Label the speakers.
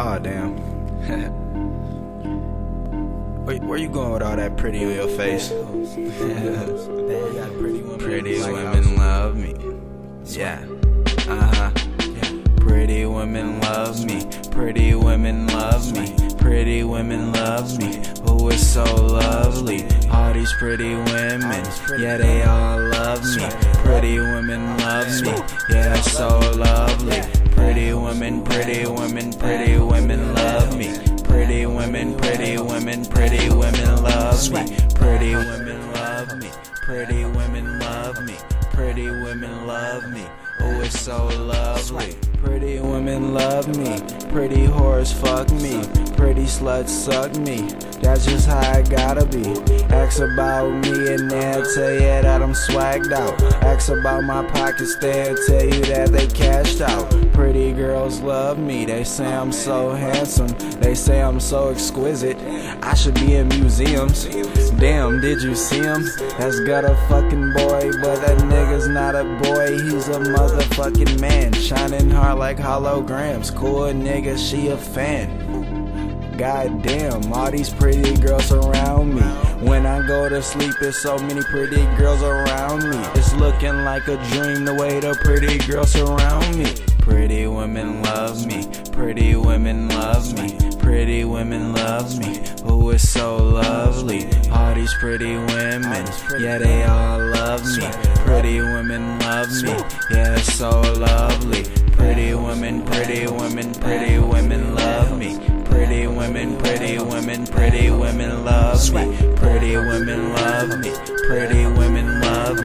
Speaker 1: Oh damn. where, where you going with all that pretty on your face? pretty women love me. Yeah. Uh huh. Pretty women love me. Pretty women love me. Pretty women love me. Who is so lovely? All these pretty women. Yeah, they all love me. Pretty women love me. Yeah, so lovely. Pretty women, pretty women, pretty women love me. Pretty women, pretty women, pretty women love me. Pretty women love me. Pretty women love me. Pretty women love me. Oh, it's so lovely. Pretty women love me. Pretty whores fuck me. Pretty sluts suck me. That's just how I gotta be. Ask about me and they'll tell you that I'm swagged out. Ask about my pockets, they'll tell you that they cashed out. Pretty girls love me. They say I'm so handsome. They say I'm so exquisite. I should be in museums. Damn, did you see him? That's got a fucking boy, but that nigga's not a boy. He's a motherfucking man. Shining hard like holograms. Cool nigga, she a fan. God damn, all these pretty girls around me. When I go to sleep, there's so many pretty girls around me. It's looking like a dream the way the pretty girls surround me. Pretty women love me. Pretty women love me. Pretty women love me. Who is so lovely? All these pretty women. Yeah, they all love me. Pretty women love me. Yeah, it's so lovely. Pretty women, pretty women, pretty women love me. Pretty women, pretty women, pretty women love me. Pretty women love me.